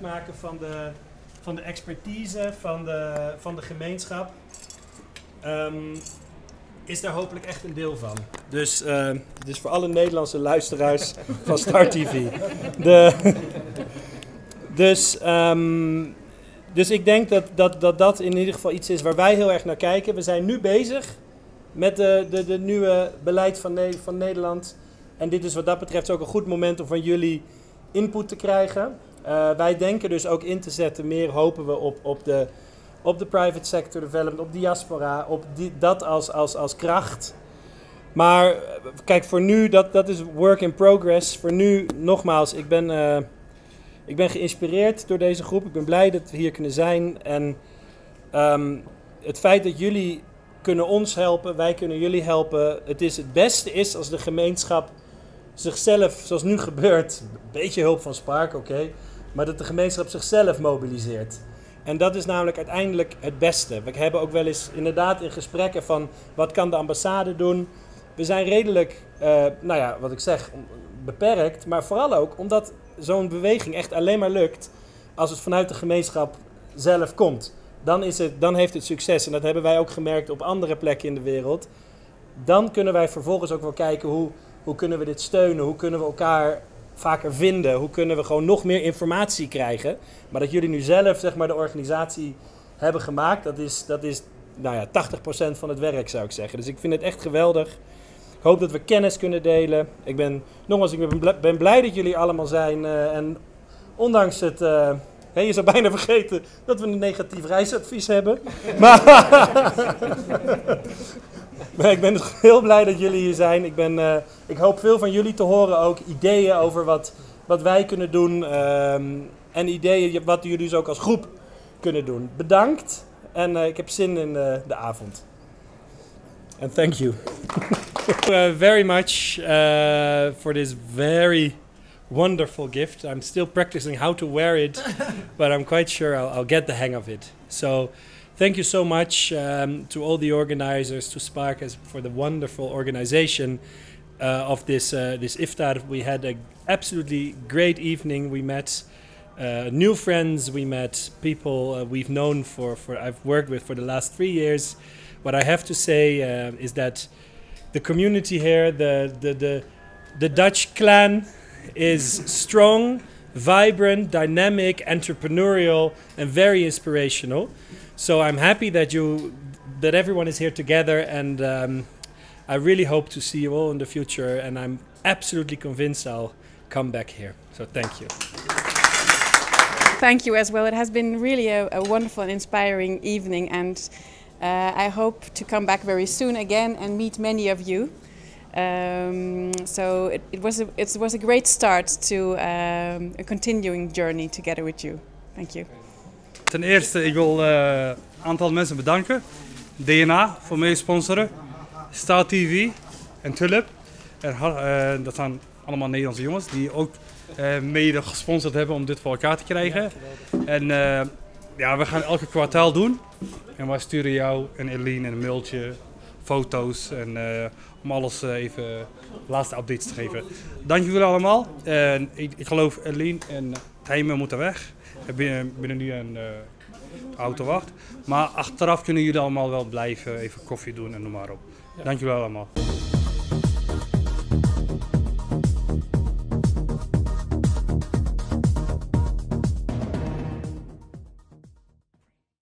maken van de, van de expertise van de, van de gemeenschap, ehm, is daar hopelijk echt een deel van. Dus, uh, dus voor alle Nederlandse luisteraars van Star TV. De, dus, um, dus ik denk dat, dat, dat dat in ieder geval iets is waar wij heel erg naar kijken. We zijn nu bezig met de, de, de nieuwe beleid van, ne van Nederland. En dit is wat dat betreft ook een goed moment om van jullie input te krijgen. Uh, wij denken dus ook in te zetten, meer hopen we op, op, de, op de private sector development, op diaspora, op dat als, als, als kracht. Maar kijk, voor nu, dat, dat is work in progress. Voor nu, nogmaals, ik ben, uh, ik ben geïnspireerd door deze groep. Ik ben blij dat we hier kunnen zijn. En um, het feit dat jullie kunnen ons helpen, wij kunnen jullie helpen. Het, is, het beste is als de gemeenschap zichzelf, zoals nu gebeurt, een beetje hulp van Spark, oké, maar dat de gemeenschap zichzelf mobiliseert. En dat is namelijk uiteindelijk het beste. We hebben ook wel eens inderdaad in gesprekken van wat kan de ambassade doen. We zijn redelijk, uh, nou ja, wat ik zeg, beperkt, maar vooral ook omdat zo'n beweging echt alleen maar lukt als het vanuit de gemeenschap zelf komt. Dan, is het, dan heeft het succes. En dat hebben wij ook gemerkt op andere plekken in de wereld. Dan kunnen wij vervolgens ook wel kijken hoe, hoe kunnen we dit steunen? Hoe kunnen we elkaar vaker vinden? Hoe kunnen we gewoon nog meer informatie krijgen? Maar dat jullie nu zelf zeg maar, de organisatie hebben gemaakt, dat is, dat is nou ja, 80% van het werk zou ik zeggen. Dus ik vind het echt geweldig. Ik hoop dat we kennis kunnen delen. Ik ben, nogmaals, ik ben, blij dat jullie allemaal zijn. Uh, en ondanks het... He, je zou bijna vergeten dat we een negatief reisadvies hebben. Maar, maar ik ben dus heel blij dat jullie hier zijn. Ik, ben, uh, ik hoop veel van jullie te horen ook. Ideeën over wat, wat wij kunnen doen. Um, en ideeën wat jullie dus ook als groep kunnen doen. Bedankt. En uh, ik heb zin in uh, de avond. And thank you. uh, very much uh, for this very wonderful gift. I'm still practicing how to wear it, but I'm quite sure I'll, I'll, get the hang of it. So, thank you so much um, to all the organizers, to Spark as for the wonderful organization uh, of this uh, this iftar. We had an absolutely great evening. We met. Uh, new friends, we met people uh, we've known for, for I've worked with for the last three years. What I have to say uh, is that the community here, the the the, the Dutch clan, is strong, vibrant, dynamic, entrepreneurial, and very inspirational. So I'm happy that you that everyone is here together, and um, I really hope to see you all in the future. And I'm absolutely convinced I'll come back here. So thank you. Thank you as well. It has been really a, a wonderful and inspiring evening, and uh, I hope to come back very soon again and meet many of you. Um, so it, it, was a, was a great start to um, a continuing journey together with you. Thank you. Ten eerste, ik wil een uh, aantal mensen bedanken. DNA voor mee sponsoren, Star TV en Tulip. En, uh, dat zijn allemaal Nederlandse jongens die ook uh, mede gesponsord hebben om dit voor elkaar te krijgen. En ja, we gaan elke kwartaal doen. En wij sturen jou en Eline een mailtje, foto's en uh, om alles even laatste updates te geven. Dank jullie allemaal. En ik, ik geloof Eline en Tijmen moeten weg. Binnen, binnen nu een auto wacht. Maar achteraf kunnen jullie allemaal wel blijven, even koffie doen en noem maar op. Dank jullie allemaal.